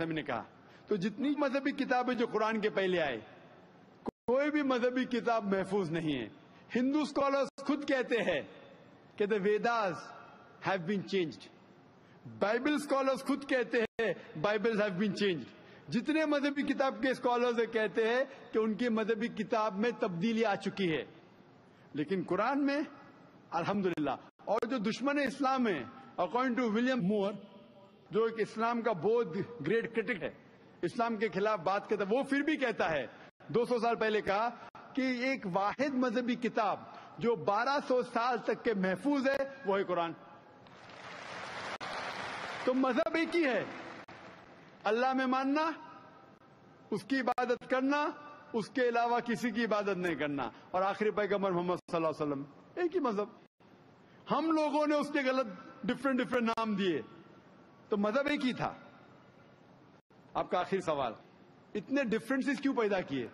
मैंने कहा। तो जितनी मजहबी किताबें जो कुरान के पहले आए, कोई भी मजहबी किताब महफूज नहीं है। हिंदू स्कॉलर्स खुद कहते हैं कि the Vedas have been changed Bible scholars खुद कहते हैं बाइबल हैव बीन चेंज्ड जितने मजहबी किताब के स्कॉलर्स कहते हैं कि उनकी मजहबी किताब में तब्दीली आ चुकी है। लेकिन कुरान में, अल्हम्दुलिल्लाह, और जो दुश्मन इस्लाम है अकॉर्डिंग टू विलियम मोर जो एक इस्लाम का बहुत ग्रेट क्रिटिक है, इस्लाम के खिलाफ बात करता वो फिर भी कहता है 200 साल पहले कहा कि एक वाहिद मजहबी किताब जो 1200 साल तक के महफूज है, वो है कुरान। तो मज़हब एक ही है। अल्लाह में मानना, उसकी इबादत करना, उसके अलावा किसी की इबादत नहीं करना। और आखिरी पैगंबर मोहम्मद सल्लल्लाहु अलैहि वसल्लम, एक ही मज़हब। हम लोगों ने उसके गलत डिफरेंट डिफरेंट नाम दिए। तो मज़हब एक ही था। आपका आखिरी सवाल इतने डिफरेंसेस क्यों पैदा किए?